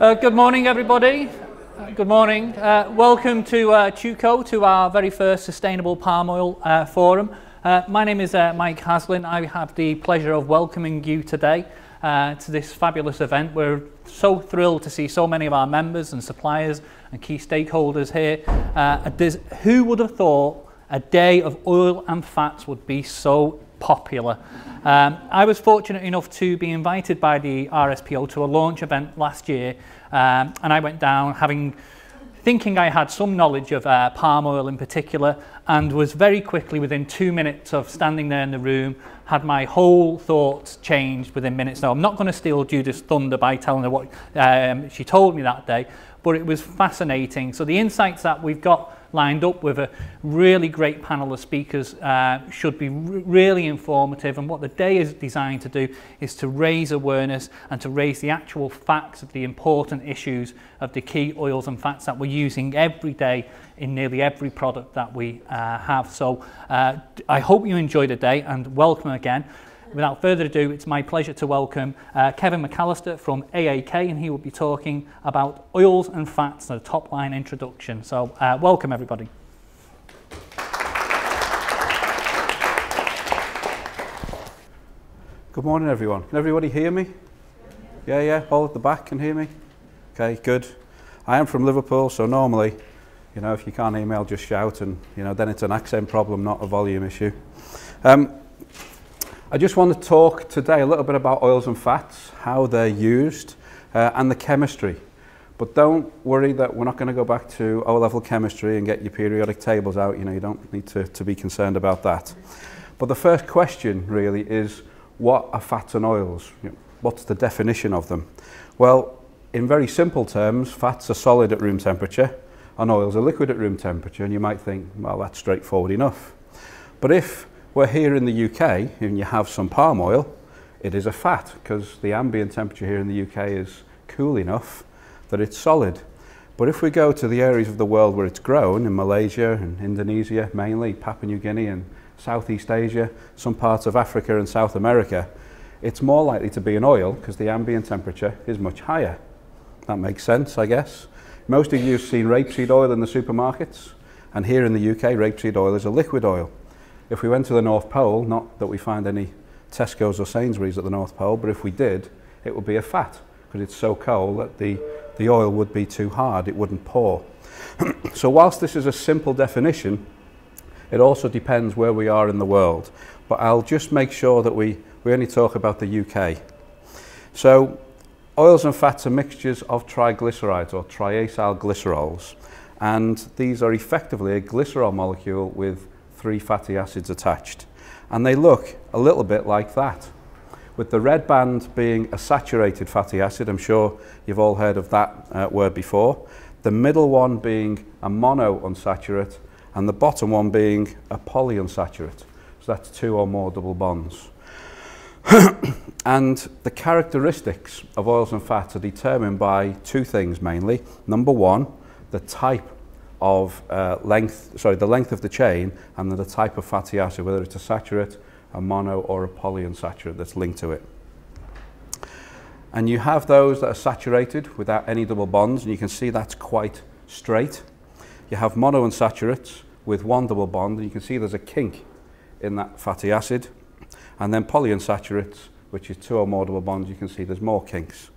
Uh, good morning, everybody. Uh, good morning. Uh, welcome to uh, TUCO, to our very first Sustainable Palm Oil uh, Forum. Uh, my name is uh, Mike Haslin. I have the pleasure of welcoming you today uh, to this fabulous event. We're so thrilled to see so many of our members and suppliers and key stakeholders here. Uh, who would have thought a day of oil and fats would be so popular? Um, I was fortunate enough to be invited by the RSPO to a launch event last year, um, and I went down having thinking I had some knowledge of uh, palm oil in particular, and was very quickly, within two minutes of standing there in the room, had my whole thoughts changed within minutes. Now, I'm not going to steal Judith's thunder by telling her what um, she told me that day, but it was fascinating. So the insights that we've got lined up with a really great panel of speakers uh, should be really informative and what the day is designed to do is to raise awareness and to raise the actual facts of the important issues of the key oils and fats that we're using every day in nearly every product that we uh, have. So uh, I hope you enjoyed the day and welcome again. Without further ado, it's my pleasure to welcome uh, Kevin McAlister from AAK, and he will be talking about oils and fats, a top line introduction. So, uh, welcome everybody. Good morning, everyone. Can everybody hear me? Yeah, yeah, all at the back can hear me? Okay, good. I am from Liverpool, so normally, you know, if you can't email, just shout, and, you know, then it's an accent problem, not a volume issue. Um, I just want to talk today a little bit about oils and fats, how they're used, uh, and the chemistry. But don't worry that we're not going to go back to O-level chemistry and get your periodic tables out. You know, you don't need to, to be concerned about that. But the first question really is, what are fats and oils? You know, what's the definition of them? Well, in very simple terms, fats are solid at room temperature and oils are liquid at room temperature. And you might think, well, that's straightforward enough. But if we're here in the UK and you have some palm oil, it is a fat because the ambient temperature here in the UK is cool enough that it's solid. But if we go to the areas of the world where it's grown, in Malaysia and Indonesia mainly, Papua New Guinea and Southeast Asia, some parts of Africa and South America, it's more likely to be an oil because the ambient temperature is much higher. That makes sense, I guess. Most of you have seen rapeseed oil in the supermarkets, and here in the UK, rapeseed oil is a liquid oil. If we went to the North Pole, not that we find any Tesco's or Sainsbury's at the North Pole, but if we did, it would be a fat because it's so cold that the, the oil would be too hard, it wouldn't pour. so whilst this is a simple definition, it also depends where we are in the world. But I'll just make sure that we, we only talk about the UK. So oils and fats are mixtures of triglycerides or triacyl glycerols. And these are effectively a glycerol molecule with three fatty acids attached. And they look a little bit like that. With the red band being a saturated fatty acid, I'm sure you've all heard of that uh, word before. The middle one being a monounsaturated, and the bottom one being a polyunsaturated. So that's two or more double bonds. and the characteristics of oils and fats are determined by two things mainly. Number one, the type of uh, length, sorry, the length of the chain and then the type of fatty acid, whether it's a saturate, a mono or a polyunsaturated that's linked to it. And you have those that are saturated without any double bonds, and you can see that's quite straight. You have mono monounsaturates with one double bond, and you can see there's a kink in that fatty acid. And then polyunsaturates, which is two or more double bonds, you can see there's more kinks.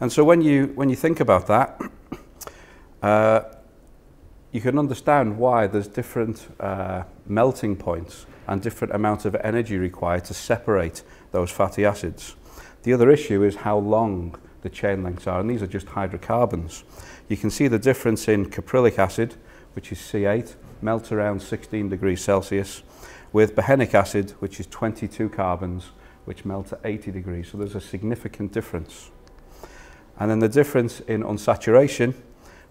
And so when you, when you think about that, uh, you can understand why there's different uh, melting points and different amounts of energy required to separate those fatty acids. The other issue is how long the chain lengths are, and these are just hydrocarbons. You can see the difference in caprylic acid, which is C8, melts around 16 degrees Celsius, with behenic acid, which is 22 carbons, which melts at 80 degrees. So there's a significant difference. And then the difference in unsaturation,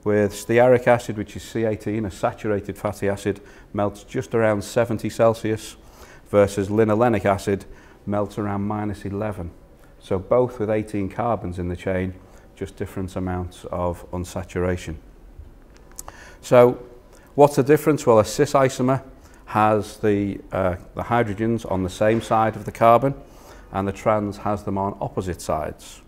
with stearic acid, which is C18, a saturated fatty acid, melts just around 70 Celsius, versus linolenic acid melts around minus 11. So both with 18 carbons in the chain, just different amounts of unsaturation. So what's the difference? Well, a cis isomer has the, uh, the hydrogens on the same side of the carbon, and the trans has them on opposite sides.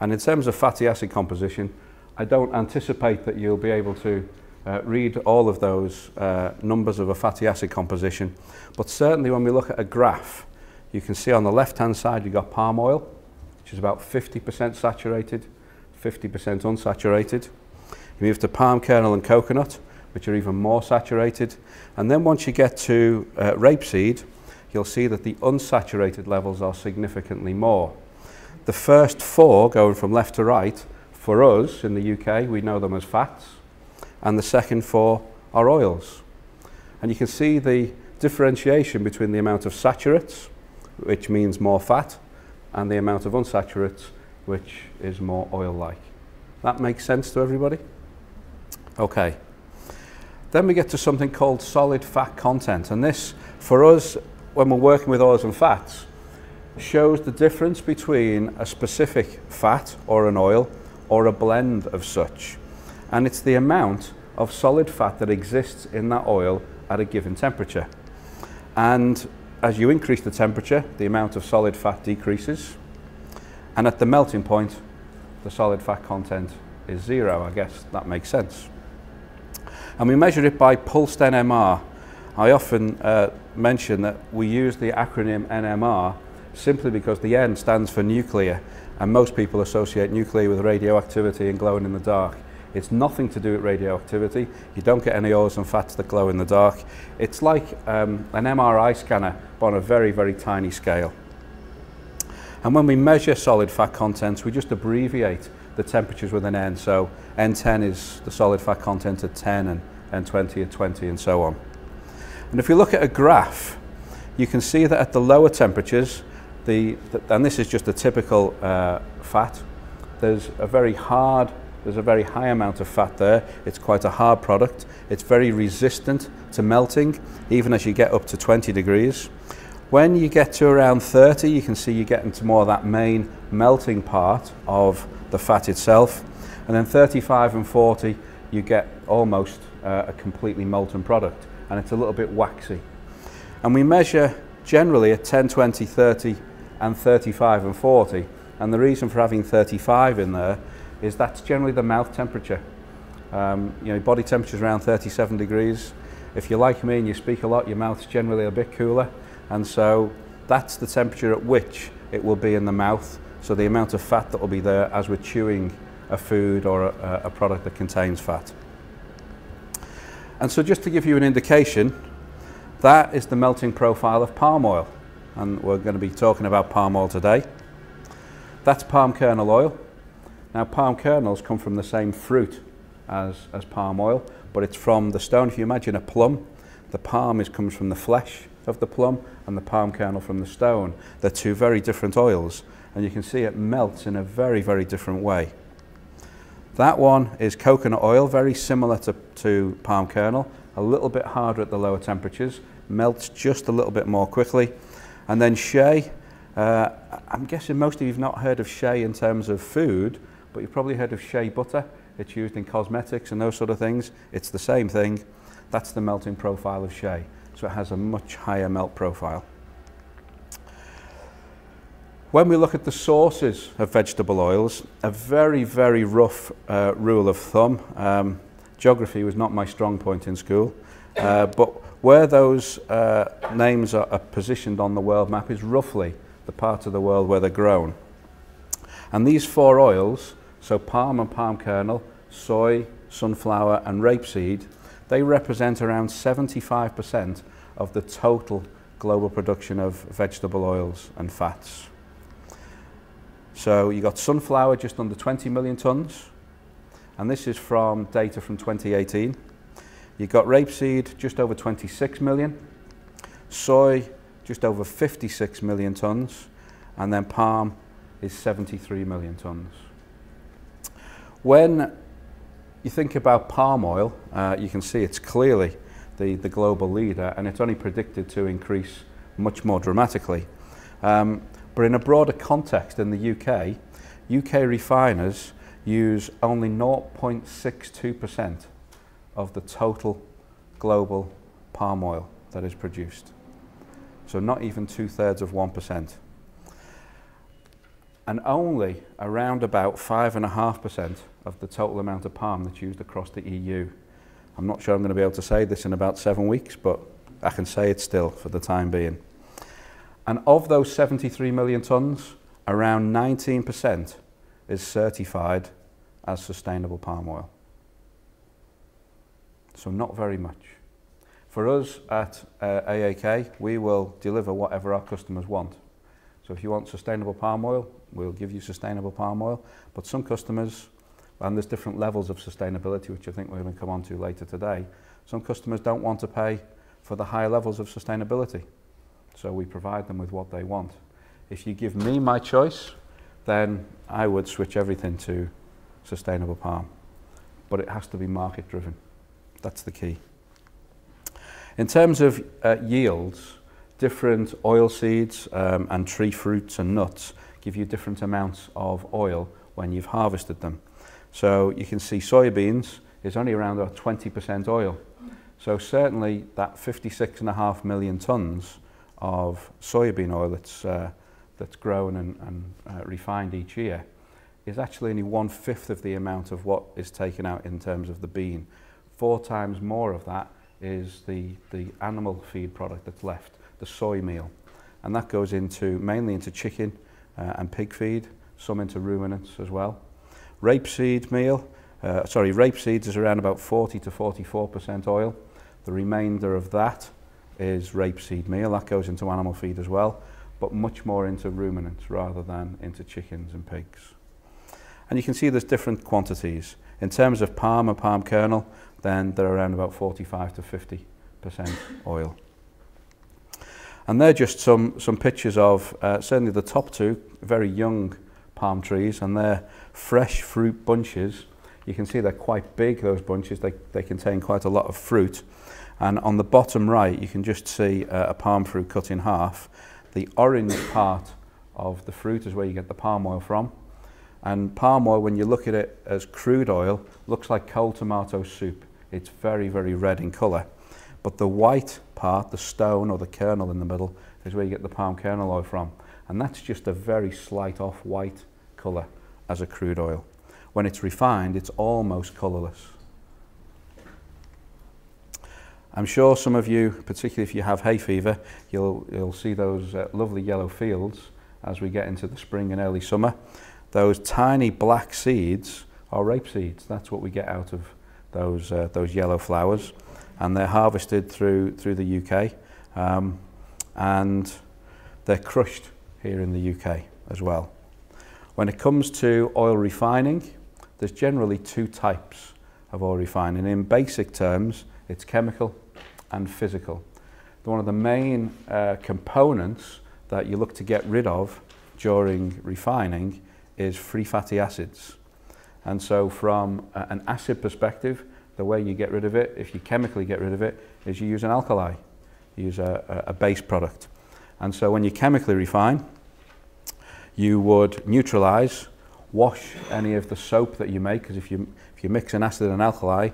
And in terms of fatty acid composition, I don't anticipate that you'll be able to uh, read all of those uh, numbers of a fatty acid composition. But certainly when we look at a graph, you can see on the left-hand side you've got palm oil, which is about 50% saturated, 50% unsaturated. You move to palm kernel and coconut, which are even more saturated. And then once you get to uh, rapeseed, you'll see that the unsaturated levels are significantly more. The first four, going from left to right, for us in the UK, we know them as fats, and the second four are oils. And you can see the differentiation between the amount of saturates, which means more fat, and the amount of unsaturates, which is more oil-like. That makes sense to everybody? Okay. Then we get to something called solid fat content. And this, for us, when we're working with oils and fats, shows the difference between a specific fat or an oil or a blend of such. And it's the amount of solid fat that exists in that oil at a given temperature. And as you increase the temperature, the amount of solid fat decreases. And at the melting point, the solid fat content is zero. I guess that makes sense and we measure it by pulsed NMR. I often uh, mention that we use the acronym NMR simply because the N stands for nuclear and most people associate nuclear with radioactivity and glowing in the dark. It's nothing to do with radioactivity. You don't get any oils and fats that glow in the dark. It's like um, an MRI scanner, but on a very, very tiny scale. And when we measure solid fat contents, we just abbreviate the temperatures with an N. So N10 is the solid fat content at 10 and N20 at 20 and so on. And if you look at a graph, you can see that at the lower temperatures, the, the and this is just a typical uh, fat, there's a very hard, there's a very high amount of fat there. It's quite a hard product. It's very resistant to melting, even as you get up to 20 degrees. When you get to around 30, you can see you get into more of that main melting part of the fat itself. And then 35 and 40, you get almost uh, a completely molten product. And it's a little bit waxy. And we measure generally at 10, 20, 30 and 35 and 40. And the reason for having 35 in there is that's generally the mouth temperature. Um, you know, body temperature is around 37 degrees. If you're like me and you speak a lot, your mouth's generally a bit cooler. And so that's the temperature at which it will be in the mouth. So the amount of fat that will be there as we're chewing a food or a, a product that contains fat. And so just to give you an indication, that is the melting profile of palm oil. And we're going to be talking about palm oil today. That's palm kernel oil. Now palm kernels come from the same fruit as, as palm oil, but it's from the stone. If you imagine a plum, the palm is, comes from the flesh of the plum and the palm kernel from the stone. They're two very different oils and you can see it melts in a very, very different way. That one is coconut oil, very similar to, to palm kernel, a little bit harder at the lower temperatures, melts just a little bit more quickly. And then shea, uh, I'm guessing most of you have not heard of shea in terms of food, but you've probably heard of shea butter. It's used in cosmetics and those sort of things. It's the same thing. That's the melting profile of shea. So it has a much higher melt profile. When we look at the sources of vegetable oils, a very, very rough uh, rule of thumb, um, geography was not my strong point in school, uh, but where those uh, names are, are positioned on the world map is roughly the part of the world where they're grown. And these four oils, so palm and palm kernel, soy, sunflower and rapeseed, they represent around 75% of the total global production of vegetable oils and fats. So you got sunflower just under 20 million tonnes, and this is from data from 2018. You got rapeseed just over 26 million, soy just over 56 million tonnes, and then palm is 73 million tonnes. When you think about palm oil, uh, you can see it's clearly the, the global leader, and it's only predicted to increase much more dramatically. Um, but in a broader context in the UK, UK refiners use only 0.62% of the total global palm oil that is produced. So not even two thirds of 1%. and only around about 5.5% of the total amount of palm that's used across the EU. I'm not sure I'm going to be able to say this in about seven weeks, but I can say it still for the time being. And of those 73 million tonnes, around 19% is certified as sustainable palm oil. So not very much. For us at uh, AAK, we will deliver whatever our customers want. So if you want sustainable palm oil, we'll give you sustainable palm oil. But some customers, and there's different levels of sustainability, which I think we're going to come on to later today, some customers don't want to pay for the higher levels of sustainability. So we provide them with what they want. If you give me my choice, then I would switch everything to sustainable palm. But it has to be market driven. That's the key. In terms of uh, yields, different oil seeds um, and tree fruits and nuts give you different amounts of oil when you've harvested them. So you can see soybeans is only around about 20% oil. So certainly that 56.5 million tonnes of soybean oil that's, uh, that's grown and, and uh, refined each year is actually only one fifth of the amount of what is taken out in terms of the bean. Four times more of that is the, the animal feed product that's left, the soy meal. And that goes into mainly into chicken uh, and pig feed, some into ruminants as well. Rapeseed meal, uh, sorry, rapeseed is around about 40 to 44% oil. The remainder of that is rapeseed meal. That goes into animal feed as well, but much more into ruminants rather than into chickens and pigs. And you can see there's different quantities. In terms of palm or palm kernel, then they're around about 45 to 50% oil. And they're just some, some pictures of uh, certainly the top two, very young palm trees, and they're fresh fruit bunches. You can see they're quite big, those bunches. They, they contain quite a lot of fruit. And on the bottom right, you can just see uh, a palm fruit cut in half. The orange part of the fruit is where you get the palm oil from. And palm oil, when you look at it as crude oil, looks like cold tomato soup. It's very, very red in colour. But the white part, the stone or the kernel in the middle, is where you get the palm kernel oil from. And that's just a very slight off-white colour as a crude oil. When it's refined, it's almost colourless. I'm sure some of you, particularly if you have hay fever, you'll, you'll see those uh, lovely yellow fields as we get into the spring and early summer. Those tiny black seeds are rape seeds. That's what we get out of those, uh, those yellow flowers. And they're harvested through, through the UK. Um, and they're crushed here in the UK as well. When it comes to oil refining, there's generally two types of oil refining. In basic terms, it's chemical and physical. One of the main uh, components that you look to get rid of during refining is free fatty acids. And so from uh, an acid perspective, the way you get rid of it, if you chemically get rid of it, is you use an alkali. You use a, a base product. And so when you chemically refine, you would neutralize, wash any of the soap that you make, because if you, if you mix an acid and an alkali,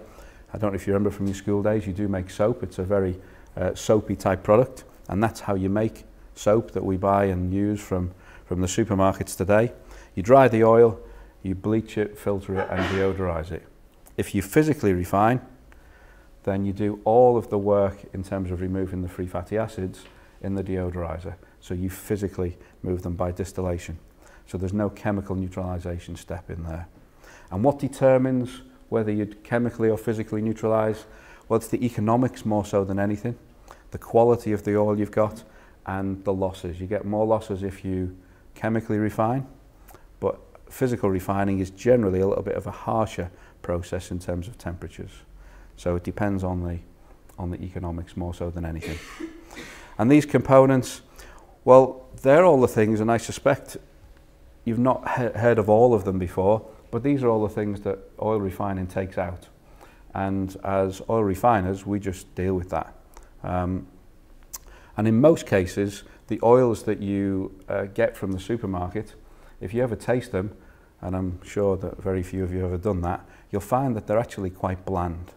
I don't know if you remember from your school days, you do make soap. It's a very uh, soapy type product, and that's how you make soap that we buy and use from, from the supermarkets today. You dry the oil, you bleach it, filter it, and deodorize it. If you physically refine, then you do all of the work in terms of removing the free fatty acids in the deodorizer. So you physically move them by distillation. So there's no chemical neutralization step in there. And what determines whether you chemically or physically neutralize? Well, it's the economics more so than anything. The quality of the oil you've got and the losses. You get more losses if you chemically refine, but physical refining is generally a little bit of a harsher process in terms of temperatures. So it depends on the, on the economics more so than anything. And these components, well, they're all the things, and I suspect you've not he heard of all of them before, but these are all the things that oil refining takes out. And as oil refiners, we just deal with that. Um, and in most cases, the oils that you uh, get from the supermarket, if you ever taste them, and I'm sure that very few of you have ever done that, you'll find that they're actually quite bland.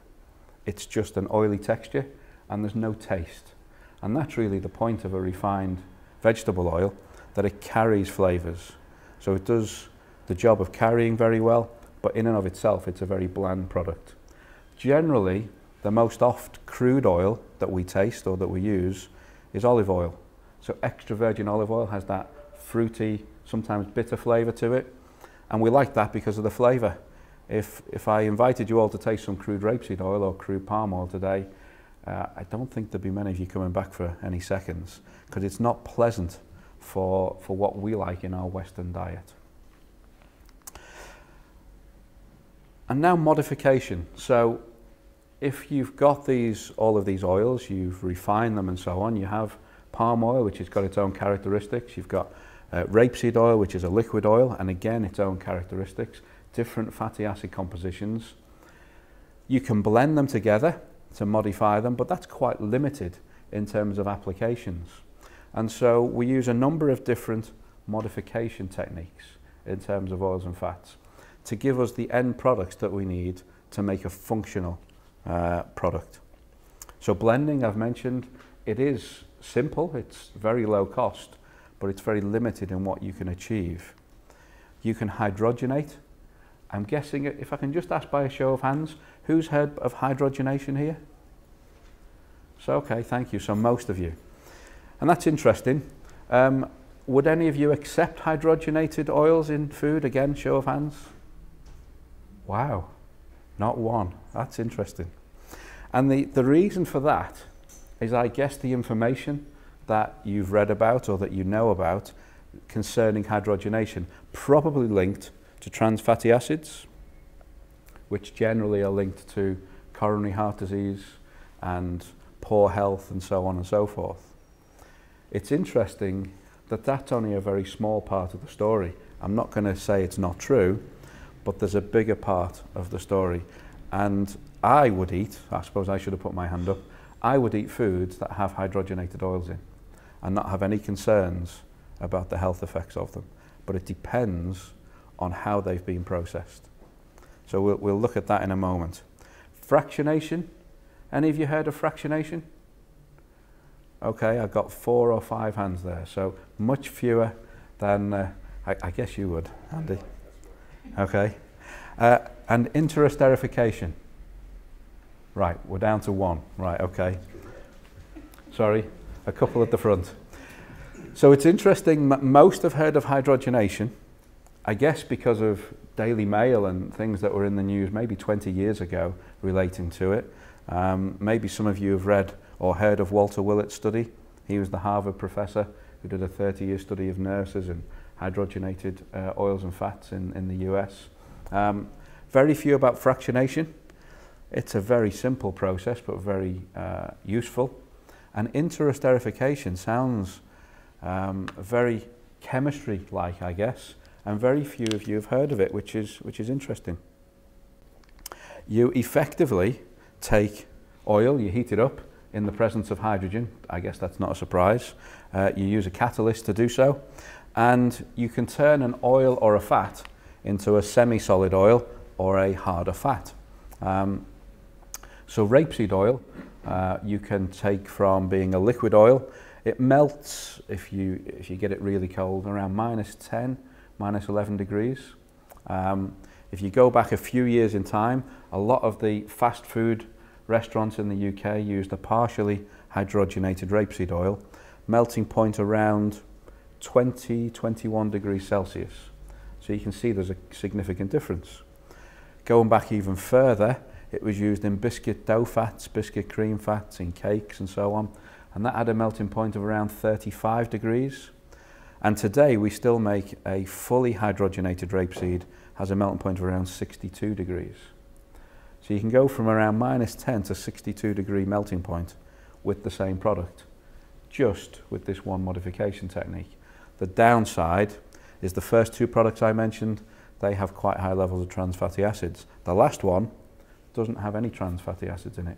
It's just an oily texture and there's no taste. And that's really the point of a refined vegetable oil, that it carries flavours. So it does the job of carrying very well, but in and of itself, it's a very bland product. Generally, the most oft crude oil that we taste or that we use is olive oil. So extra virgin olive oil has that fruity, sometimes bitter flavour to it. And we like that because of the flavour. If, if I invited you all to taste some crude rapeseed oil or crude palm oil today, uh, I don't think there'd be many of you coming back for any seconds because it's not pleasant for, for what we like in our Western diet. And now modification. So if you've got these, all of these oils, you've refined them and so on, you have palm oil, which has got its own characteristics. You've got Uh, rapeseed oil, which is a liquid oil, and again, its own characteristics, different fatty acid compositions. You can blend them together to modify them, but that's quite limited in terms of applications. And so we use a number of different modification techniques in terms of oils and fats to give us the end products that we need to make a functional uh, product. So blending, I've mentioned, it is simple, it's very low cost, but it's very limited in what you can achieve. You can hydrogenate. I'm guessing, if I can just ask by a show of hands, who's heard of hydrogenation here? So, okay, thank you. So most of you. And that's interesting. Um, would any of you accept hydrogenated oils in food? Again, show of hands. Wow, not one. That's interesting. And the, the reason for that is, I guess, the information that you've read about or that you know about concerning hydrogenation, probably linked to trans fatty acids, which generally are linked to coronary heart disease and poor health and so on and so forth. It's interesting that that's only a very small part of the story. I'm not going to say it's not true, but there's a bigger part of the story. And I would eat, I suppose I should have put my hand up, I would eat foods that have hydrogenated oils in and not have any concerns about the health effects of them. But it depends on how they've been processed. So we'll, we'll look at that in a moment. Fractionation. Any of you heard of fractionation? Okay, I've got four or five hands there, so much fewer than uh, I, I guess you would, Andy. Okay. Uh, and interesterification. Right, we're down to one. Right, okay. Sorry, a couple at the front. So it's interesting, most have heard of hydrogenation, I guess because of Daily Mail and things that were in the news maybe 20 years ago relating to it. Um, maybe some of you have read or heard of Walter Willett's study. He was the Harvard professor who did a 30-year study of nurses and hydrogenated uh, oils and fats in, in the US. Um, very few about fractionation. It's a very simple process, but very uh, useful. And interesterification sounds um, very chemistry-like, I guess, and very few of you have heard of it, which is, which is interesting. You effectively take oil, you heat it up in the presence of hydrogen. I guess that's not a surprise. Uh, you use a catalyst to do so, and you can turn an oil or a fat into a semi-solid oil or a harder fat. Um, so rapeseed oil, uh, you can take from being a liquid oil. It melts if you, if you get it really cold, around minus 10, minus 11 degrees. Um, if you go back a few years in time, a lot of the fast food restaurants in the UK used a partially hydrogenated rapeseed oil, melting point around 20, 21 degrees Celsius. So you can see there's a significant difference. Going back even further, it was used in biscuit dough fats, biscuit cream fats, in cakes and so on. And that had a melting point of around 35 degrees. And today we still make a fully hydrogenated rapeseed has a melting point of around 62 degrees. So you can go from around minus 10 to 62 degree melting point with the same product, just with this one modification technique. The downside is the first two products I mentioned, they have quite high levels of trans fatty acids. The last one doesn't have any trans fatty acids in it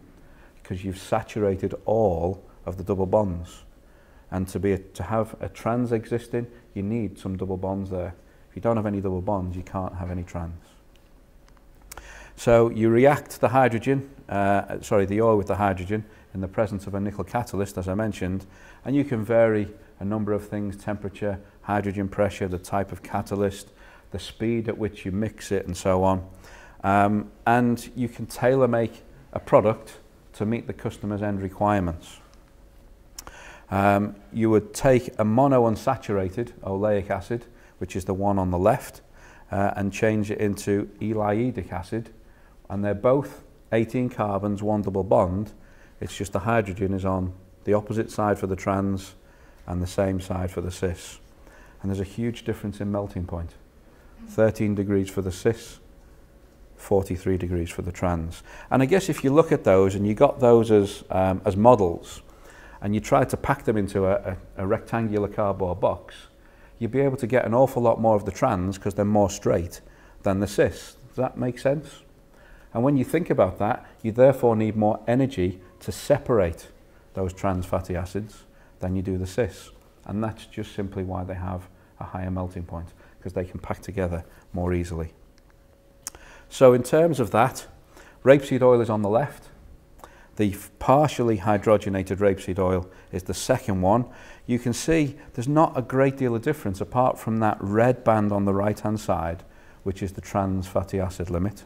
because you've saturated all of the double bonds. And to, be a, to have a trans existing, you need some double bonds there. If you don't have any double bonds, you can't have any trans. So you react the hydrogen, uh, sorry, the oil with the hydrogen in the presence of a nickel catalyst, as I mentioned, and you can vary a number of things, temperature, hydrogen pressure, the type of catalyst, the speed at which you mix it and so on. Um, and you can tailor make a product to meet the customer's end requirements. Um, you would take a monounsaturated oleic acid, which is the one on the left, uh, and change it into elaidic acid, and they're both 18 carbons, one double bond. It's just the hydrogen is on the opposite side for the trans and the same side for the cis. And there's a huge difference in melting point. 13 degrees for the cis, 43 degrees for the trans. And I guess if you look at those and you got those as, um, as models and you tried to pack them into a, a, a rectangular cardboard box, you'd be able to get an awful lot more of the trans because they're more straight than the cis. Does that make sense? And when you think about that, you therefore need more energy to separate those trans fatty acids than you do the cis. And that's just simply why they have a higher melting point, because they can pack together more easily. So in terms of that, rapeseed oil is on the left. The partially hydrogenated rapeseed oil is the second one. You can see there's not a great deal of difference apart from that red band on the right hand side, which is the trans fatty acid limit.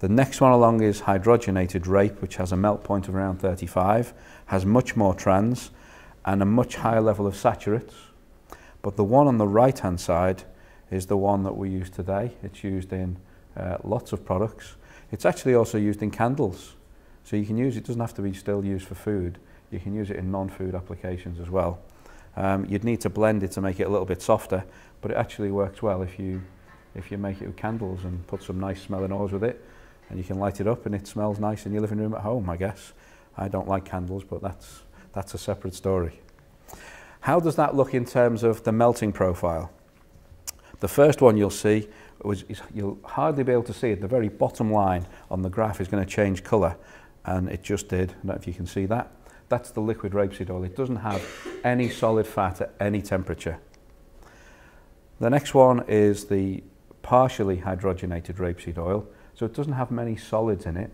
The next one along is hydrogenated rape, which has a melt point of around 35, has much more trans and a much higher level of saturates. But the one on the right hand side is the one that we use today. It's used in uh, lots of products. It's actually also used in candles. So you can use it, doesn't have to be still used for food. You can use it in non-food applications as well. Um, you'd need to blend it to make it a little bit softer, but it actually works well if you, if you make it with candles and put some nice smelling oils with it and you can light it up and it smells nice in your living room at home, I guess. I don't like candles, but that's, that's a separate story. How does that look in terms of the melting profile? The first one you'll see, was, you'll hardly be able to see it. The very bottom line on the graph is going to change colour, and it just did. I don't know if you can see that. That's the liquid rapeseed oil. It doesn't have any solid fat at any temperature. The next one is the partially hydrogenated rapeseed oil. So it doesn't have many solids in it.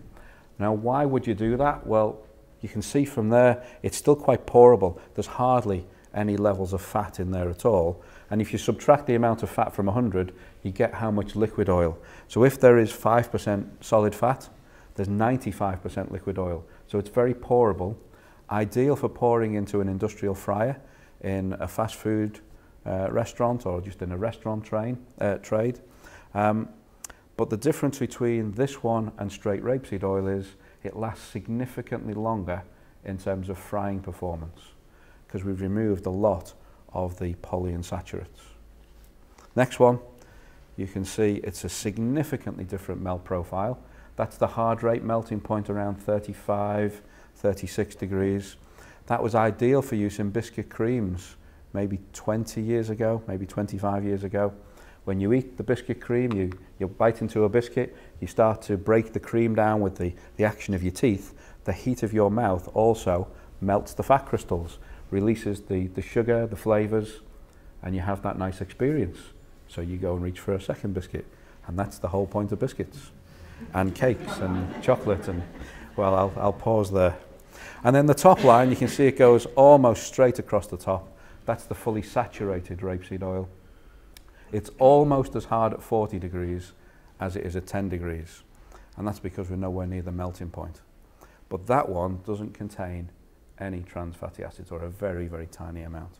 Now, why would you do that? Well, you can see from there, it's still quite pourable. There's hardly any levels of fat in there at all. And if you subtract the amount of fat from 100, you get how much liquid oil. So if there is 5% solid fat, there's 95% liquid oil. So it's very pourable, ideal for pouring into an industrial fryer in a fast food uh, restaurant or just in a restaurant train, uh, trade. Um, but the difference between this one and straight rapeseed oil is it lasts significantly longer in terms of frying performance because we've removed a lot of the polyunsaturates. Next one, you can see it's a significantly different melt profile. That's the hard rate melting point around 35, 36 degrees. That was ideal for use in biscuit creams maybe 20 years ago, maybe 25 years ago. When you eat the biscuit cream, you, you bite into a biscuit, you start to break the cream down with the, the action of your teeth. The heat of your mouth also melts the fat crystals, releases the, the sugar, the flavours, and you have that nice experience. So you go and reach for a second biscuit. And that's the whole point of biscuits and cakes and chocolate. And well, I'll, I'll pause there. And then the top line, you can see it goes almost straight across the top. That's the fully saturated rapeseed oil. It's almost as hard at 40 degrees as it is at 10 degrees. And that's because we're nowhere near the melting point. But that one doesn't contain any trans fatty acids or a very, very tiny amount.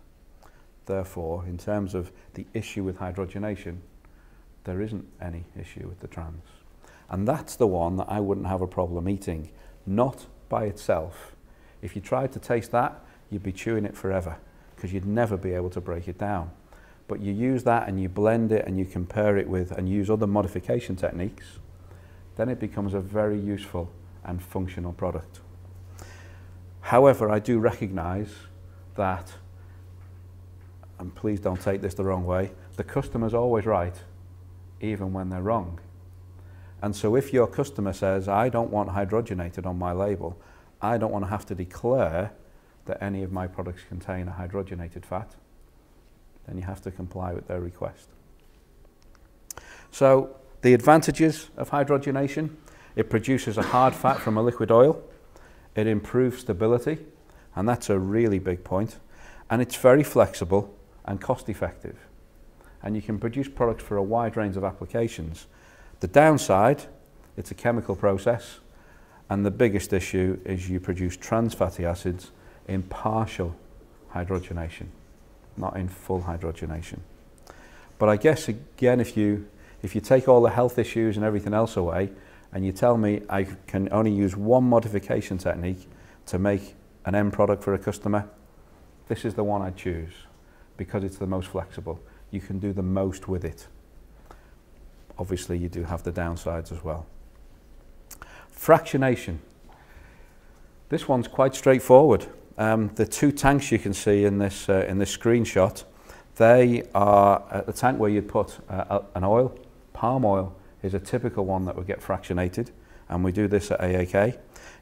Therefore, in terms of the issue with hydrogenation, there isn't any issue with the trans. And that's the one that I wouldn't have a problem eating, not by itself. If you tried to taste that, you'd be chewing it forever because you'd never be able to break it down but you use that and you blend it and you compare it with and use other modification techniques, then it becomes a very useful and functional product. However, I do recognize that, and please don't take this the wrong way, the customer's always right, even when they're wrong. And so if your customer says, I don't want hydrogenated on my label, I don't want to have to declare that any of my products contain a hydrogenated fat, then you have to comply with their request. So the advantages of hydrogenation, it produces a hard fat from a liquid oil, it improves stability, and that's a really big point. And it's very flexible and cost effective. And you can produce products for a wide range of applications. The downside, it's a chemical process. And the biggest issue is you produce trans fatty acids in partial hydrogenation, not in full hydrogenation. But I guess again, if you, if you take all the health issues and everything else away, and you tell me I can only use one modification technique to make an end product for a customer, this is the one I choose because it's the most flexible. You can do the most with it. Obviously, you do have the downsides as well. Fractionation. This one's quite straightforward. Um, the two tanks you can see in this, uh, in this screenshot, they are the tank where you'd put uh, an oil. Palm oil is a typical one that would get fractionated, and we do this at AAK.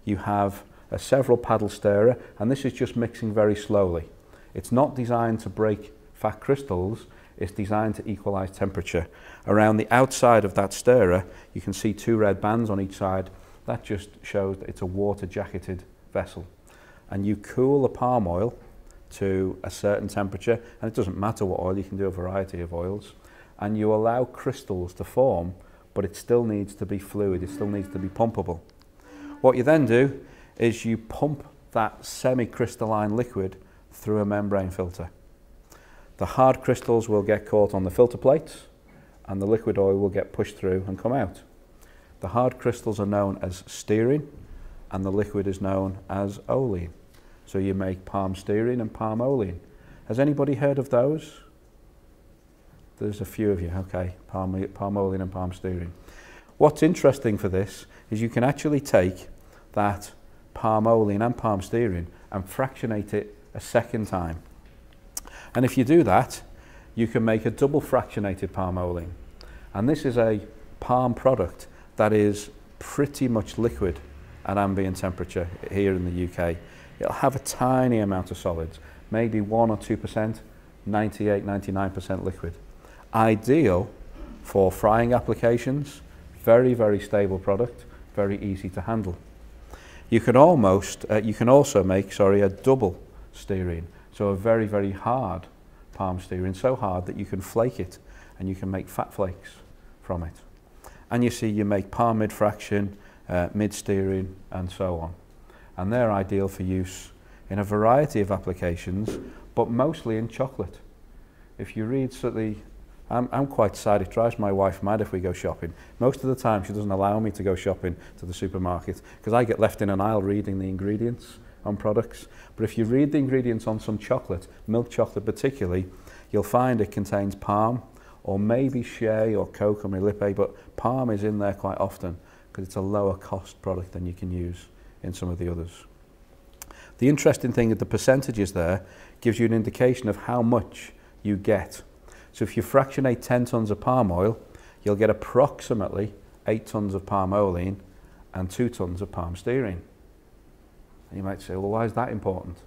You have a several paddle stirrer, and this is just mixing very slowly. It's not designed to break fat crystals, it's designed to equalize temperature. Around the outside of that stirrer, you can see two red bands on each side. That just shows that it's a water jacketed vessel. And you cool the palm oil to a certain temperature, and it doesn't matter what oil, you can do a variety of oils, and you allow crystals to form, but it still needs to be fluid, it still needs to be pumpable. What you then do is you pump that semi-crystalline liquid through a membrane filter. The hard crystals will get caught on the filter plates and the liquid oil will get pushed through and come out. The hard crystals are known as stearine and the liquid is known as oleine. So you make palm stearine and palm oleine. Has anybody heard of those? There's a few of you, okay, palm, palm and palm stearine. What's interesting for this is you can actually take that palm oleine and palm stearine and fractionate it a second time. And if you do that, you can make a double fractionated palm oleine. And this is a palm product that is pretty much liquid at ambient temperature here in the UK. It'll have a tiny amount of solids, maybe 1 or 2%, 98, 99% liquid. Ideal for frying applications, very, very stable product, very easy to handle. You can almost, uh, you can also make, sorry, a double stearine. So a very, very hard palm stearine, so hard that you can flake it and you can make fat flakes from it. And you see you make palm mid-fraction, uh, mid-stearine and so on. And they're ideal for use in a variety of applications, but mostly in chocolate. If you read so the I'm, I'm quite sad. It drives my wife mad if we go shopping. Most of the time, she doesn't allow me to go shopping to the supermarket because I get left in an aisle reading the ingredients on products. But if you read the ingredients on some chocolate, milk chocolate particularly, you'll find it contains palm or maybe shea or cocoa milipe, but palm is in there quite often because it's a lower cost product than you can use in some of the others. The interesting thing is the percentages there gives you an indication of how much you get so if you fractionate 10 tons of palm oil, you'll get approximately 8 tons of palm oleine and 2 tons of palm stearine. And you might say, well, why is that important?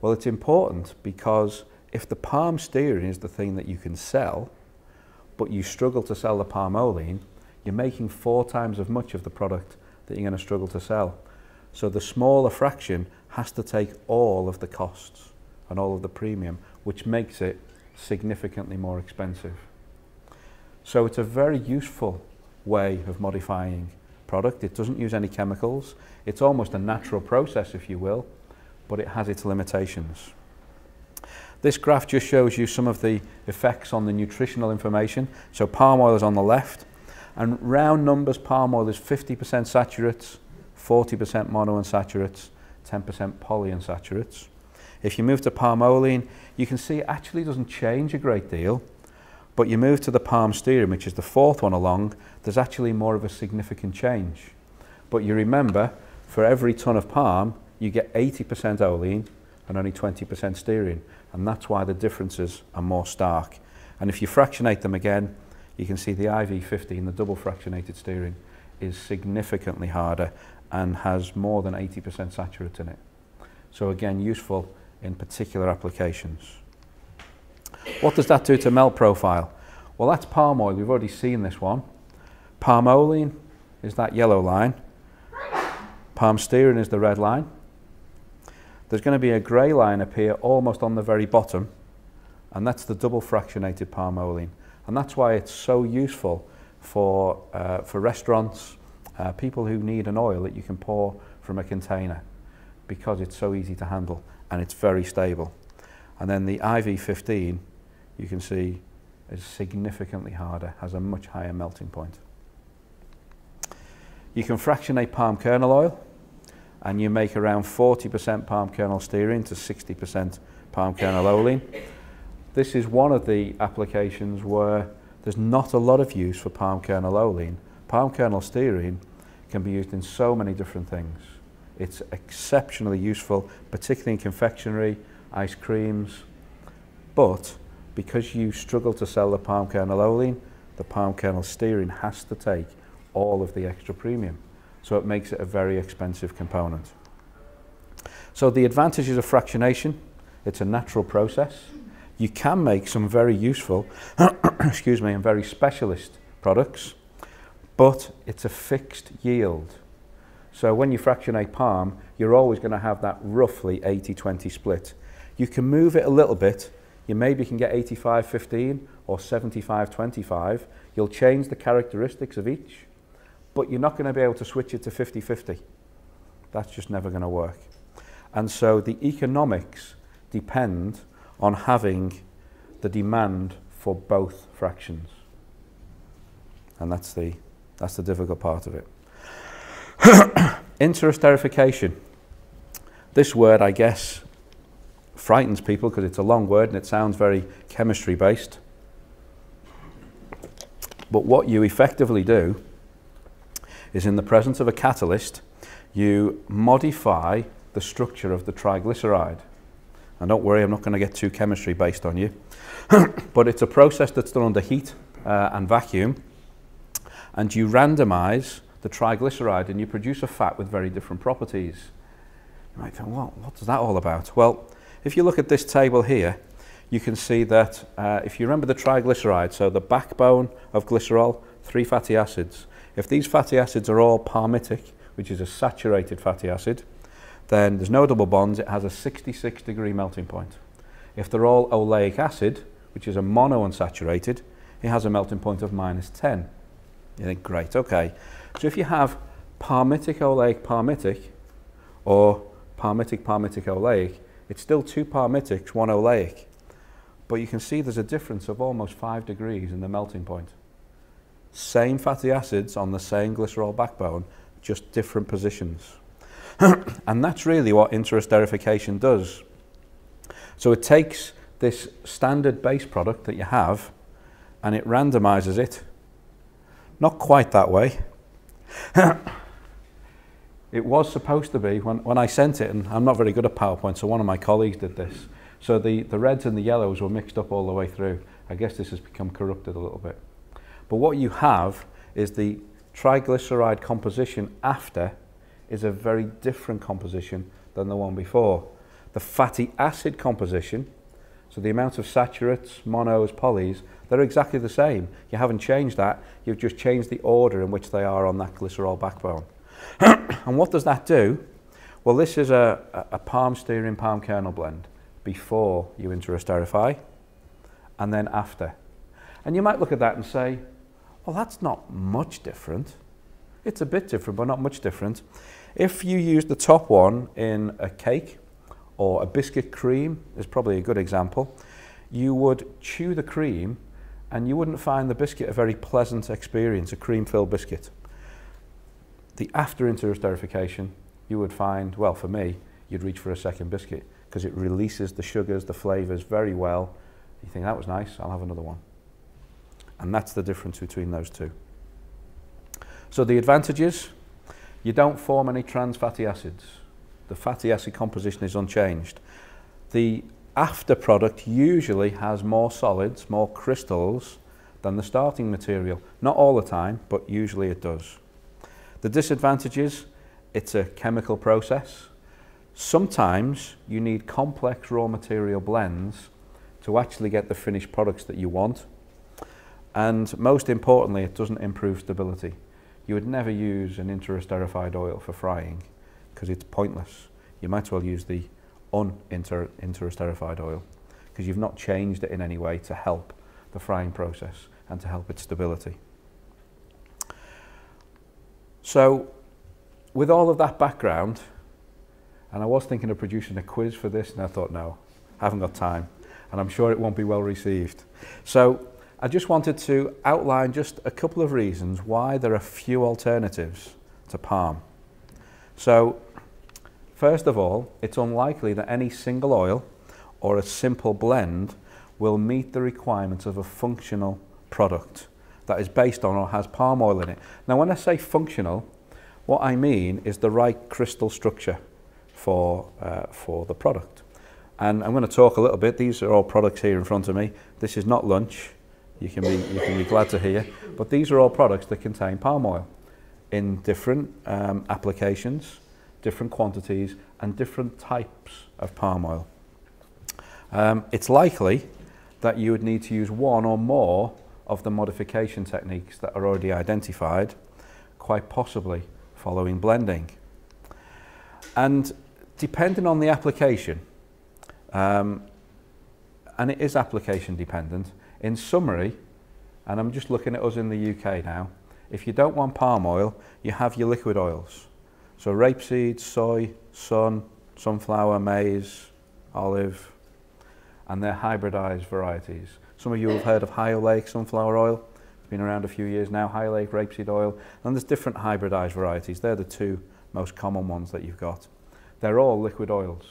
Well, it's important because if the palm stearine is the thing that you can sell, but you struggle to sell the palm oleine, you're making four times as much of the product that you're going to struggle to sell. So the smaller fraction has to take all of the costs and all of the premium, which makes it significantly more expensive. So it's a very useful way of modifying product. It doesn't use any chemicals. It's almost a natural process, if you will, but it has its limitations. This graph just shows you some of the effects on the nutritional information. So palm oil is on the left, and round numbers, palm oil is 50% saturates, 40% monounsaturates, 10% polyunsaturates. If you move to palm oleine, you can see it actually doesn't change a great deal. But you move to the palm stearine, which is the fourth one along, there's actually more of a significant change. But you remember, for every ton of palm, you get 80% olein and only 20% stearine. And that's why the differences are more stark. And if you fractionate them again, you can see the IV50, the double fractionated stearine, is significantly harder and has more than 80% saturate in it. So again, useful in particular applications. What does that do to melt profile? Well, that's palm oil. We've already seen this one. Palm oleine is that yellow line. Palm stearin is the red line. there's going to be a grey line appear almost on the very bottom, and that's the double fractionated palm olein. And that's why it's so useful for, uh, for restaurants, uh, people who need an oil that you can pour from a container because it's so easy to handle and it's very stable. And then the IV15, you can see, is significantly harder, has a much higher melting point. You can fractionate palm kernel oil and you make around 40% palm kernel stearine to 60% palm kernel olein. This is one of the applications where there's not a lot of use for palm kernel olein. Palm kernel stearine can be used in so many different things. It's exceptionally useful, particularly in confectionery, ice creams. But because you struggle to sell the palm kernel olein, the palm kernel stearine has to take all of the extra premium. So it makes it a very expensive component. So the advantages of fractionation, it's a natural process. You can make some very useful, excuse me, and very specialist products, but it's a fixed yield. So when you fractionate palm, you're always going to have that roughly 80-20 split. You can move it a little bit. You maybe can get 85-15 or 75-25. You'll change the characteristics of each, but you're not going to be able to switch it to 50-50. That's just never going to work. And so the economics depend on having the demand for both fractions. And that's the, that's the difficult part of it. Interesterification. This word, I guess, frightens people because it's a long word and it sounds very chemistry based. But what you effectively do is in the presence of a catalyst, you modify the structure of the triglyceride. And don't worry, I'm not going to get too chemistry based on you. but it's a process that's done under heat uh, and vacuum. And you randomize the triglyceride and you produce a fat with very different properties. You might think, well, what's that all about? Well, if you look at this table here, you can see that uh, if you remember the triglyceride, so the backbone of glycerol, three fatty acids, if these fatty acids are all palmitic, which is a saturated fatty acid, then there's no double bonds, it has a 66 degree melting point. If they're all oleic acid, which is a monounsaturated, it has a melting point of minus 10. You think, great, okay. So if you have palmitic oleic palmitic or palmitic palmitic oleic, it's still two palmitics, one oleic. But you can see there's a difference of almost five degrees in the melting point. Same fatty acids on the same glycerol backbone, just different positions. and that's really what interesterification does. So it takes this standard base product that you have and it randomizes it. Not quite that way, it was supposed to be when, when I sent it, and I'm not very good at PowerPoint, so one of my colleagues did this. So the, the reds and the yellows were mixed up all the way through. I guess this has become corrupted a little bit. But what you have is the triglyceride composition after is a very different composition than the one before. The fatty acid composition, so the amount of saturates, monos, polys, they're exactly the same. You haven't changed that. You've just changed the order in which they are on that glycerol backbone. and what does that do? Well, this is a, a palm stearine palm kernel blend before you interesterify and then after. And you might look at that and say, well, that's not much different. It's a bit different, but not much different. If you use the top one in a cake or a biscuit cream, is probably a good example, you would chew the cream and you wouldn't find the biscuit a very pleasant experience, a cream-filled biscuit. The after interesterification, you would find, well, for me, you'd reach for a second biscuit because it releases the sugars, the flavours very well. You think, that was nice, I'll have another one. And that's the difference between those two. So the advantages, you don't form any trans fatty acids. The fatty acid composition is unchanged. The after product usually has more solids, more crystals than the starting material. Not all the time, but usually it does. The disadvantages, it's a chemical process. Sometimes you need complex raw material blends to actually get the finished products that you want. And most importantly, it doesn't improve stability. You would never use an interesterified oil for frying because it's pointless. You might as well use the uninteresterified oil because you've not changed it in any way to help the frying process and to help its stability. So, with all of that background, and I was thinking of producing a quiz for this, and I thought, no, I haven't got time, and I'm sure it won't be well received. So, I just wanted to outline just a couple of reasons why there are few alternatives to palm. So, first of all, it's unlikely that any single oil or a simple blend will meet the requirements of a functional product that is based on or has palm oil in it. Now, when I say functional, what I mean is the right crystal structure for, uh, for the product. And I'm going to talk a little bit. These are all products here in front of me. This is not lunch. You can be, you can be glad to hear. But these are all products that contain palm oil in different um, applications, different quantities, and different types of palm oil. Um, it's likely that you would need to use one or more of the modification techniques that are already identified, quite possibly following blending. And depending on the application, um, and it is application dependent, in summary, and I'm just looking at us in the UK now, if you don't want palm oil, you have your liquid oils. So rapeseed, soy, sun, sunflower, maize, olive, and they're hybridized varieties. Some of you have heard of High Oleic sunflower oil. It's been around a few years now. High Oleic rapeseed oil. And there's different hybridized varieties. They're the two most common ones that you've got. They're all liquid oils.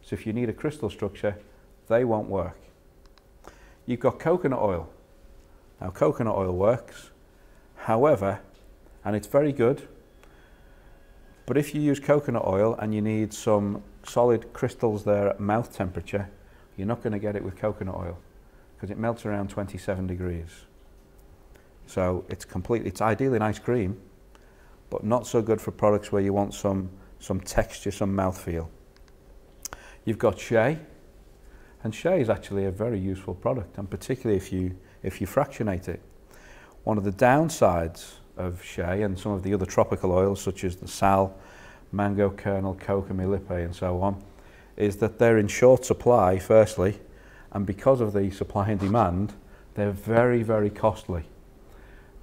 So if you need a crystal structure, they won't work. You've got coconut oil. Now coconut oil works. However, and it's very good, but if you use coconut oil and you need some solid crystals there at mouth temperature, you're not going to get it with coconut oil because it melts around 27 degrees. So it's completely, it's ideally an ice cream, but not so good for products where you want some, some texture, some mouthfeel. You've got shea, and shea is actually a very useful product, and particularly if you, if you fractionate it. One of the downsides of shea and some of the other tropical oils, such as the sal, mango kernel, kokum illipe, and so on, is that they're in short supply, firstly, and because of the supply and demand, they're very, very costly.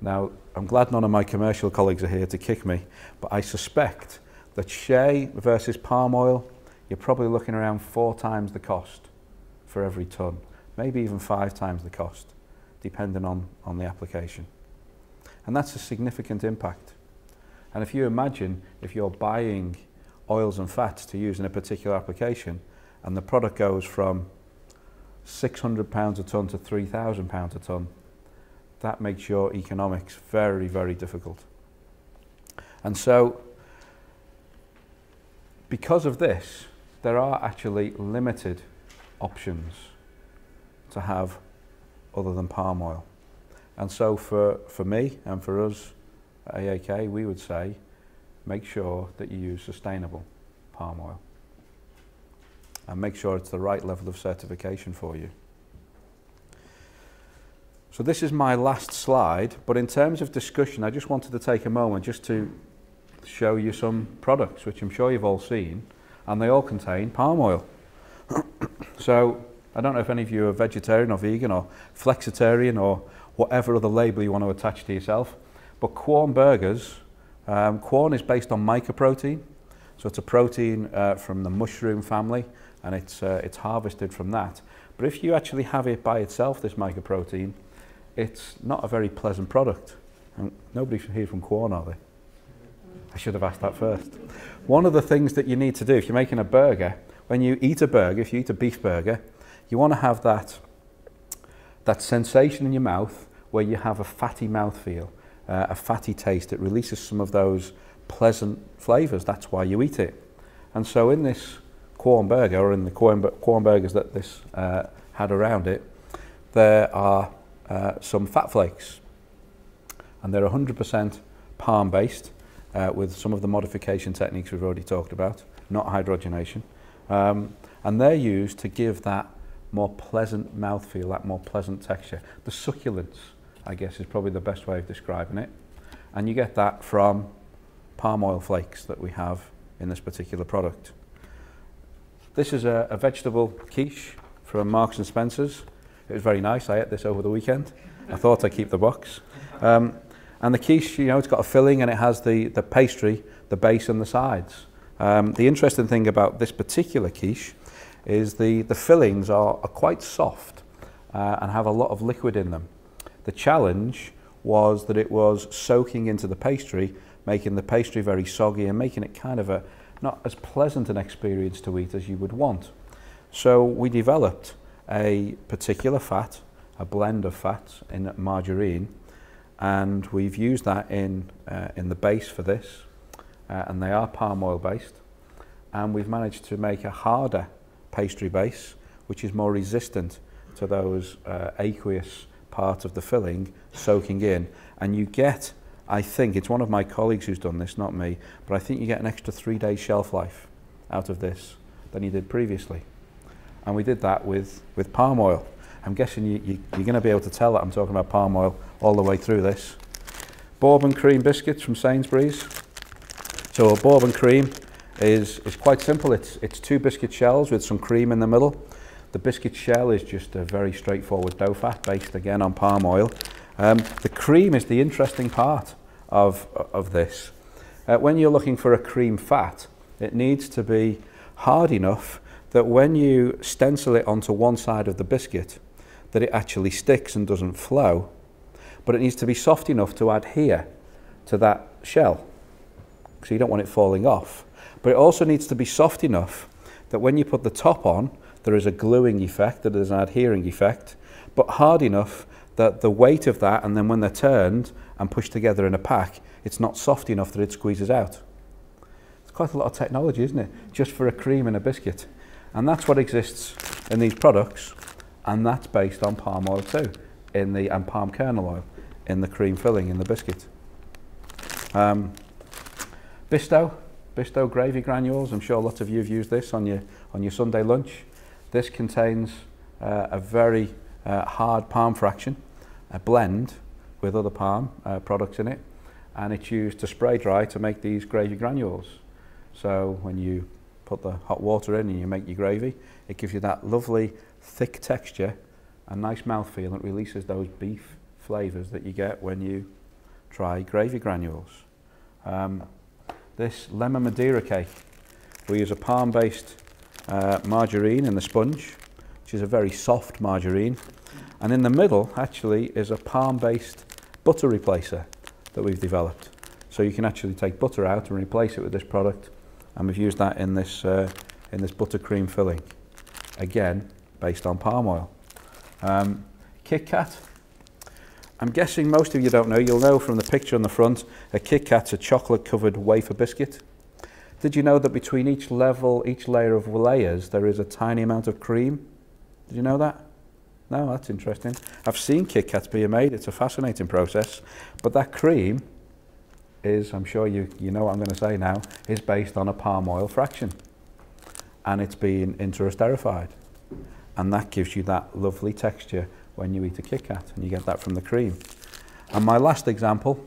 Now, I'm glad none of my commercial colleagues are here to kick me, but I suspect that shea versus palm oil, you're probably looking around four times the cost for every ton, maybe even five times the cost, depending on, on the application. And that's a significant impact. And if you imagine if you're buying oils and fats to use in a particular application, and the product goes from 600 pounds a ton to 3,000 pounds a ton, that makes your economics very, very difficult. And so, because of this, there are actually limited options to have other than palm oil. And so for, for me and for us at AAK, we would say make sure that you use sustainable palm oil and make sure it's the right level of certification for you. So this is my last slide, but in terms of discussion, I just wanted to take a moment just to show you some products, which I'm sure you've all seen, and they all contain palm oil. so I don't know if any of you are vegetarian or vegan or flexitarian or whatever other label you want to attach to yourself, but Quorn burgers, um, Quorn is based on mycoprotein, so it's a protein uh, from the mushroom family, and it's, uh, it's harvested from that. But if you actually have it by itself, this mycoprotein, it's not a very pleasant product. And nobody should hear from Quorn, are they? I should have asked that first. One of the things that you need to do if you're making a burger, when you eat a burger, if you eat a beef burger, you want to have that, that sensation in your mouth where you have a fatty mouthfeel, uh, a fatty taste. It releases some of those pleasant flavours. That's why you eat it. And so in this Quorn burger, or in the Quorn, Quorn burgers that this uh, had around it, there are uh, some fat flakes. And they're 100% palm based uh, with some of the modification techniques we've already talked about, not hydrogenation. Um, and they're used to give that more pleasant mouthfeel, that more pleasant texture. The succulence, I guess, is probably the best way of describing it. And you get that from palm oil flakes that we have in this particular product. This is a, a vegetable quiche from Marks and Spencer's. It was very nice. I ate this over the weekend. I thought I'd keep the box. Um, and the quiche, you know, it's got a filling and it has the, the pastry, the base and the sides. Um, the interesting thing about this particular quiche is the, the fillings are, are quite soft uh, and have a lot of liquid in them. The challenge was that it was soaking into the pastry, making the pastry very soggy and making it kind of a not as pleasant an experience to eat as you would want. So we developed a particular fat, a blend of fats in margarine, and we've used that in, uh, in the base for this, uh, and they are palm oil based. And we've managed to make a harder pastry base, which is more resistant to those uh, aqueous part of the filling soaking in. And you get, I think, it's one of my colleagues who's done this, not me, but I think you get an extra three days shelf life out of this than you did previously. And we did that with, with palm oil. I'm guessing you, you, you're going to be able to tell that I'm talking about palm oil all the way through this. Bourbon cream biscuits from Sainsbury's. So a bourbon cream is, is quite simple. It's, it's two biscuit shells with some cream in the middle. The biscuit shell is just a very straightforward dough fat based again on palm oil. Um, the cream is the interesting part of, of this. Uh, when you're looking for a cream fat, it needs to be hard enough that when you stencil it onto one side of the biscuit, that it actually sticks and doesn't flow, but it needs to be soft enough to adhere to that shell. So you don't want it falling off. But it also needs to be soft enough that when you put the top on, there is a gluing effect, that there's an adhering effect, but hard enough that the weight of that, and then when they're turned and pushed together in a pack, it's not soft enough that it squeezes out. It's quite a lot of technology, isn't it? Just for a cream and a biscuit. And that's what exists in these products, and that's based on palm oil too, in the, and palm kernel oil in the cream filling in the biscuit. Um, Bisto, Bisto gravy granules. I'm sure lots of you have used this on your, on your Sunday lunch. This contains uh, a very uh, hard palm fraction, a blend with other palm uh, products in it, and it's used to spray dry to make these gravy granules. So when you put the hot water in and you make your gravy, it gives you that lovely thick texture and nice mouthfeel and it releases those beef flavours that you get when you try gravy granules. Um, this lemon Madeira cake, we use a palm-based uh, margarine in the sponge, which is a very soft margarine. And in the middle, actually, is a palm-based butter replacer that we've developed. So you can actually take butter out and replace it with this product. And we've used that in this, uh, in this buttercream filling. Again, based on palm oil. Um, Kit Kat. I'm guessing most of you don't know. You'll know from the picture on the front, a Kit Kat's a chocolate-covered wafer biscuit. Did you know that between each level, each layer of layers, there is a tiny amount of cream? Did you know that? No, that's interesting. I've seen Kit Kats being made. It's a fascinating process. But that cream is, I'm sure you, you know what I'm going to say now, is based on a palm oil fraction. And it's been interesterified. And that gives you that lovely texture when you eat a Kit Kat. And you get that from the cream. And my last example,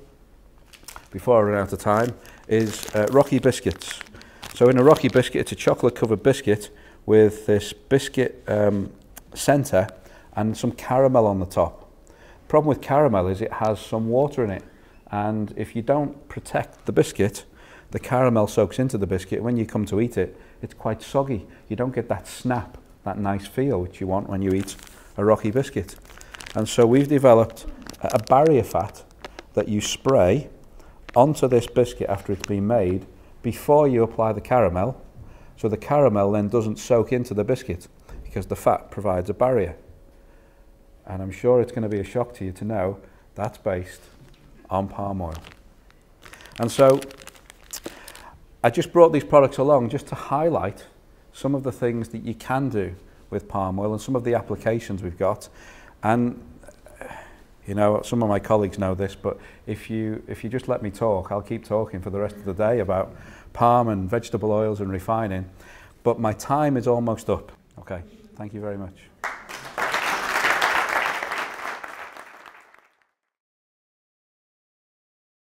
before I run out of time, is uh, Rocky Biscuits. So in a Rocky Biscuit, it's a chocolate covered biscuit with this biscuit um, centre and some caramel on the top. Problem with caramel is it has some water in it. And if you don't protect the biscuit, the caramel soaks into the biscuit. When you come to eat it, it's quite soggy. You don't get that snap, that nice feel which you want when you eat a Rocky biscuit. And so we've developed a barrier fat that you spray onto this biscuit after it's been made before you apply the caramel. So the caramel then doesn't soak into the biscuit because the fat provides a barrier. And I'm sure it's going to be a shock to you to know that's based on palm oil. And so I just brought these products along just to highlight some of the things that you can do with palm oil and some of the applications we've got. And you know, some of my colleagues know this, but if you, if you just let me talk, I'll keep talking for the rest of the day about palm and vegetable oils and refining. But my time is almost up. Okay, thank you very much.